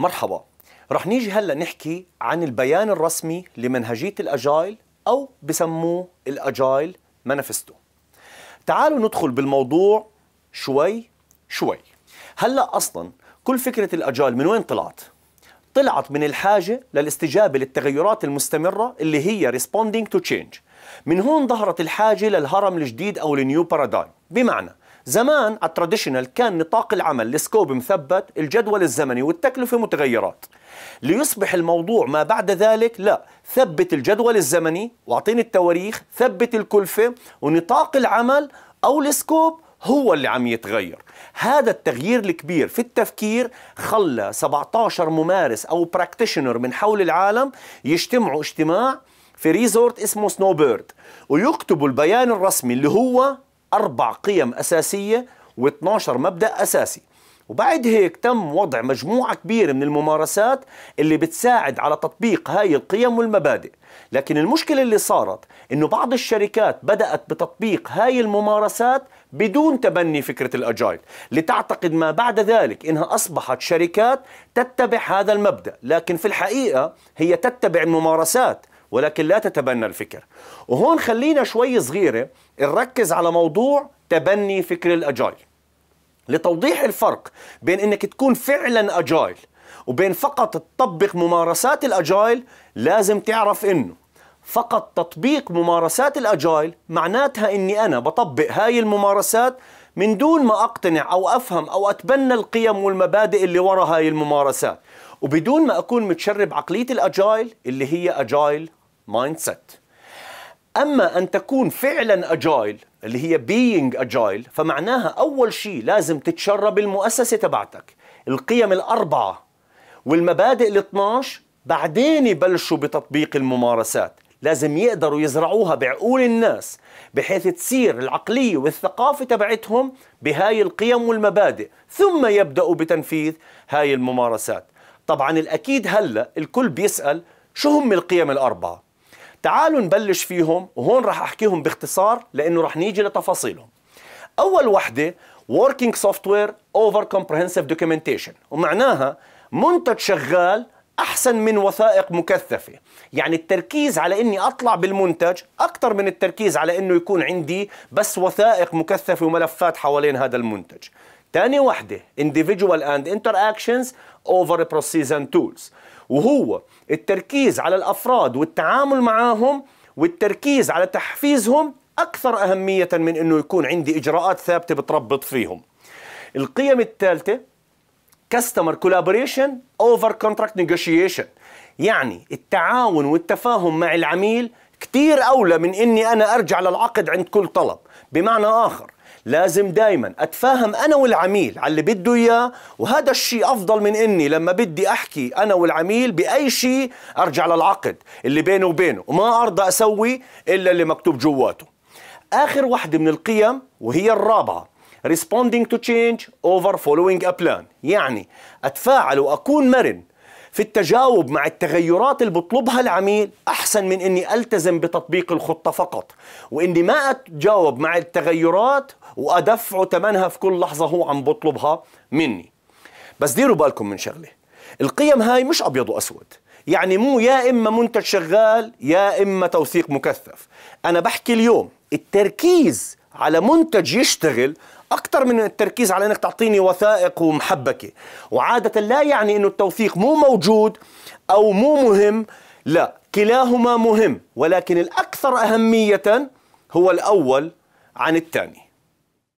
مرحبا. رح نيجي هلا نحكي عن البيان الرسمي لمنهجية ال Agile أو بسموه ال Agile Manifesto. تعالوا ندخل بالموضوع شوي شوي. هلا أصلا كل فكرة ال Agile من وين طلعت؟ طلعت من الحاجة للاستجابة للتغيرات المستمرة اللي هي responding to change. من هون ظهرت الحاجة للهرم الجديد أو ال new paradigm بمعنى زمان ال traditional كان نطاق العمل ال scope مثبت الجدول الزمني والتكلفة متغيرات. ليصبح الموضوع ما بعد ذلك لا ثبت الجدول الزمني واعطيني التواريخ ثبت الكلفة ونطاق العمل أو ال scope هو اللي عم يتغير. هذا التغيير الكبير في التفكير خلى 17 ممارس أو practitioner من حول العالم يجتمعوا اجتماع في resort اسمه Snowbird ويكتبوا البيان الرسمي اللي هو أربع قيم أساسية و12 مبدأ أساسي. وبعد هيك تم وضع مجموعة كبيرة من الممارسات اللي بتساعد على تطبيق هاي القيم والمبادئ. لكن المشكلة اللي صارت إنه بعض الشركات بدأت بتطبيق هاي الممارسات بدون تبني فكرة الأجايل لتعتقد ما بعد ذلك إنها أصبحت شركات تتبع هذا المبدأ. لكن في الحقيقة هي تتبع الممارسات ولكن لا تتبنى الفكر. وهون خلينا شوي صغيرة نركز على موضوع تبني فكر الأجايل. لتوضيح الفرق بين إنك تكون فعلا أجايل وبين فقط تطبق ممارسات الأجايل لازم تعرف إنه فقط تطبيق ممارسات الأجايل معناتها إني أنا بطبق هاي الممارسات من دون ما أقتنع أو أفهم أو أتبنى القيم والمبادئ اللي وراء هاي الممارسات. وبدون ما أكون متشرب عقلية الأجايل اللي هي أجايل mindset أما أن تكون فعلا agile اللي هي being agile فمعناها أول شيء لازم تتشرب المؤسسة تبعتك القيم الأربعة والمبادئ ال 12 بعدين يبلشوا بتطبيق الممارسات. لازم يقدروا يزرعوها بعقول الناس بحيث تصير العقلية والثقافة تبعتهم بهاي القيم والمبادئ. ثم يبدأوا بتنفيذ هاي الممارسات. طبعا الأكيد هلأ الكل بيسأل شو هم القيم الأربعة؟ تعالوا نبلش فيهم وهون راح أحكيهم باختصار لأنه راح نيجي لتفاصيلهم. أول وحدة working software over comprehensive documentation. ومعناها منتج شغال أحسن من وثائق مكثفة. يعني التركيز على إني أطلع بالمنتج أكثر من التركيز على إنه يكون عندي بس وثائق مكثفة وملفات حوالين هذا المنتج. ثاني وحدة individual and interactions over and tools. وهو التركيز على الأفراد والتعامل معهم والتركيز على تحفيزهم أكثر أهمية من إنه يكون عندي إجراءات ثابتة بتربط فيهم. القيم الثالثة customer collaboration over contract negotiation يعني التعاون والتفاهم مع العميل كثير أولى من إني أنا أرجع للعقد عند كل طلب. بمعنى آخر لازم دايما أتفاهم أنا والعميل على اللي بده إياه وهذا الشيء أفضل من إني لما بدي أحكي أنا والعميل بأي شيء أرجع للعقد اللي بينه وبينه وما أرضى أسوي إلا اللي مكتوب جواته. آخر وحده من القيم وهي الرابعة responding to change over following a plan. يعني أتفاعل وأكون مرن. في التجاوب مع التغيرات اللي بطلبها العميل أحسن من إني ألتزم بتطبيق الخطة فقط. وإني ما أتجاوب مع التغيرات وادفعه ثمنها في كل لحظة هو عم بطلبها مني. بس ديروا بالكم من شغلة. القيم هاي مش أبيض وأسود. يعني مو يا إما منتج شغال يا إما توثيق مكثف. أنا بحكي اليوم التركيز على منتج يشتغل أكثر من التركيز على إنك تعطيني وثائق ومحبكة. وعادة لا يعني إنه التوثيق مو موجود أو مو مهم. لا كلاهما مهم ولكن الأكثر أهمية هو الأول عن الثاني.